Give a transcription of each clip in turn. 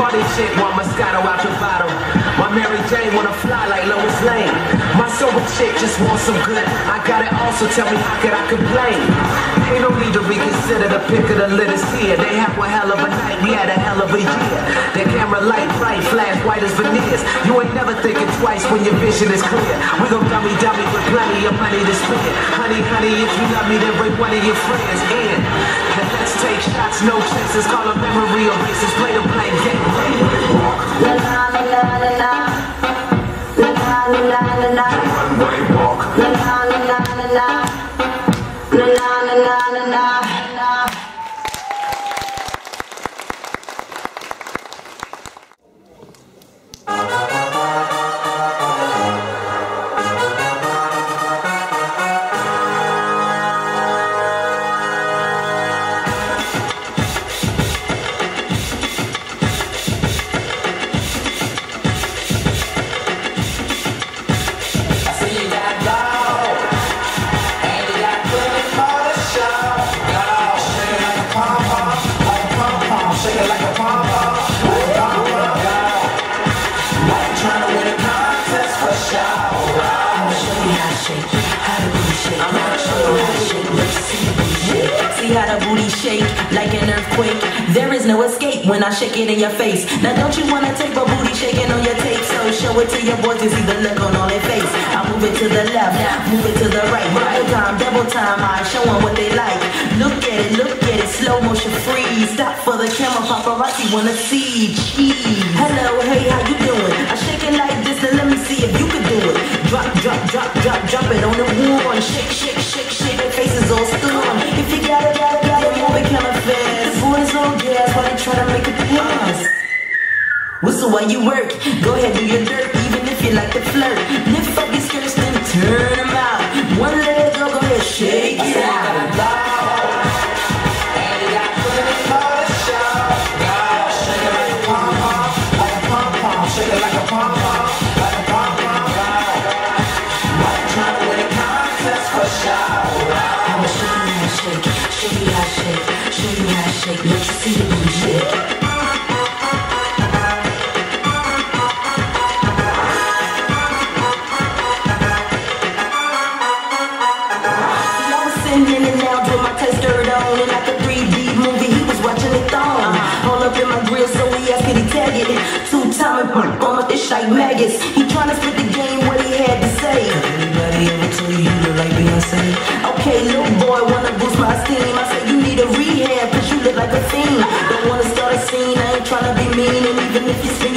my Moscato out your bottle. My Mary Jane wanna fly like Lois Lane. My sober chick just wants some good. I got it all, so tell me how could I complain? Ain't no need to reconsider the pick of the litters here. They had one hell of a night, we had a hell of a year. Their camera light bright, flash white as veneers. You ain't never thinking twice when your vision is clear. We gon' dummy dummy with plenty of money to spend. Honey, honey, if you love me, then bring one of your friends in. And let's take shots, no chances. Call a memory erasers, play the blank game. Shake like an earthquake. There is no escape when I shake it in your face. Now don't you wanna take a booty shaking on your tape? So show it to your boys to see the look on all their face. I move it to the left, move it to the right. Double time, double time, I show 'em what they like. Look at it, look at it, slow motion freeze. Stop for the camera, paparazzi wanna see. Cheese. Hello, hey, how you doing? I shake it like this, and let me see if you can do it. Drop, drop, drop, drop, drop it on the one. Shake, shake, shake, shake, Whistle while you work. Go ahead, do your dirt, even if you like to flirt. Lift up your skirts, then turn them out. One leg go, go ahead, shake it out. If you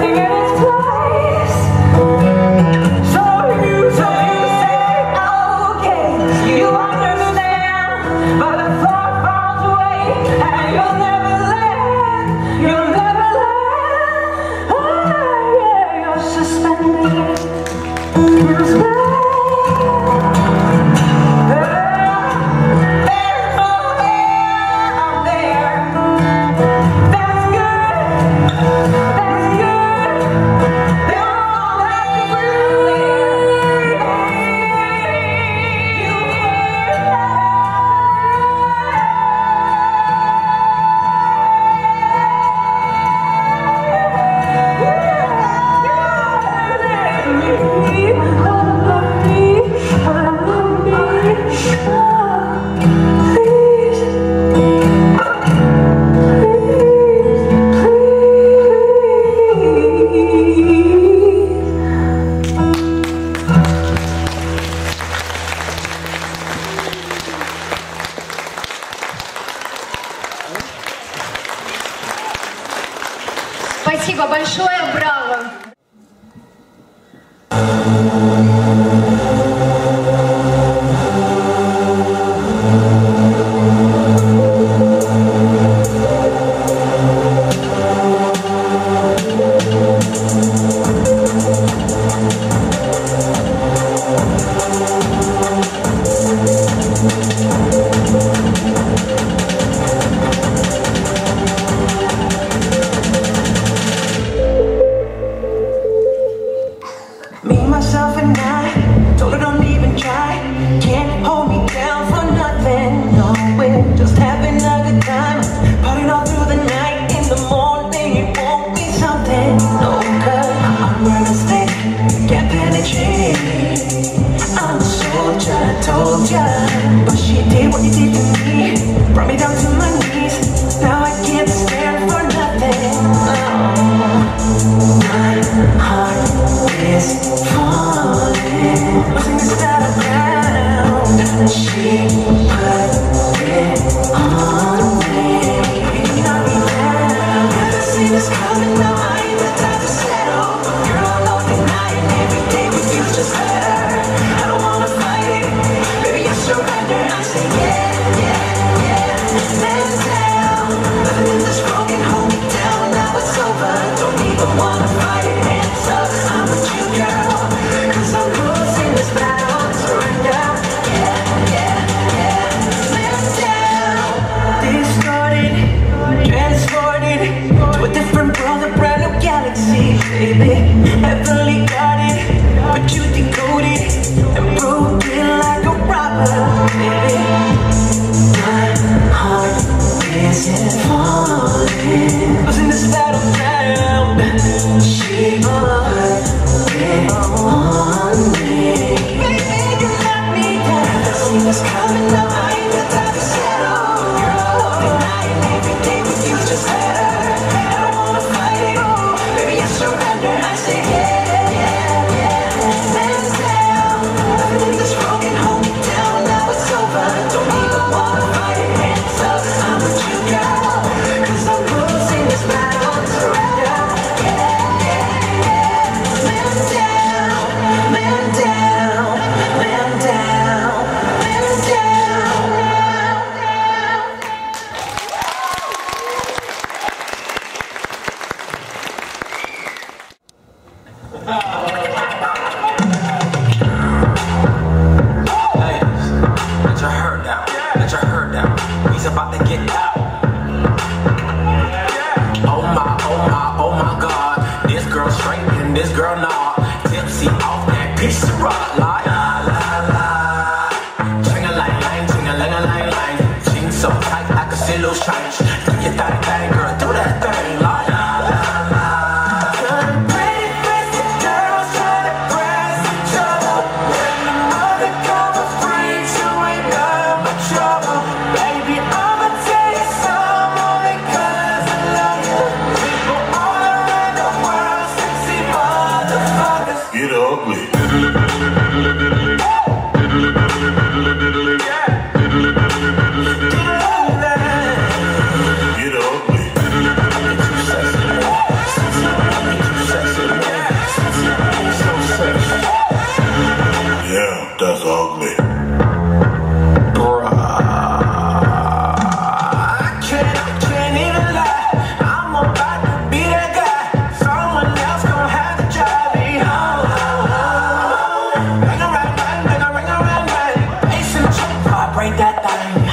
the thing Спасибо большое, браво. myself and I told her don't even try. Can't hold battleground. Oh get ugly. main datang.